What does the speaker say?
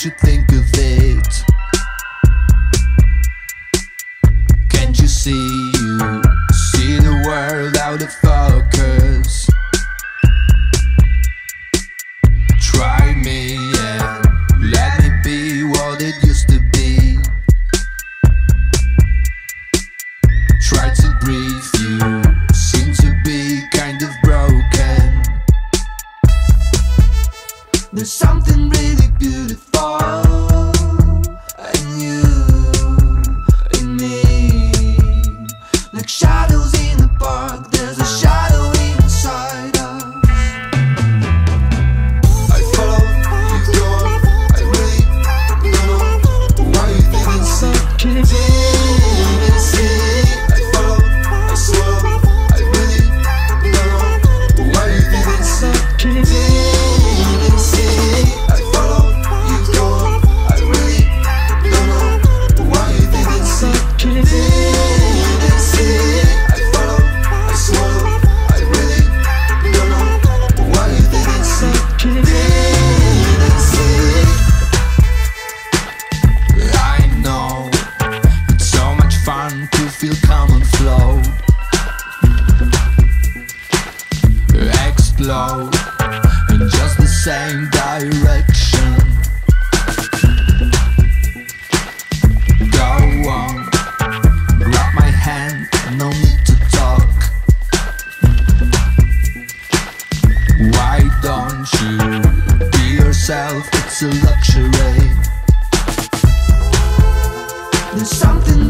what you think of it. Can't you see you see the world out of focus? Try me and let me be what it used to be. Try to breathe, you seem to be kind of broken. There's something real. flow in just the same direction. Go on, grab my hand, no need to talk. Why don't you be yourself? It's a luxury. There's something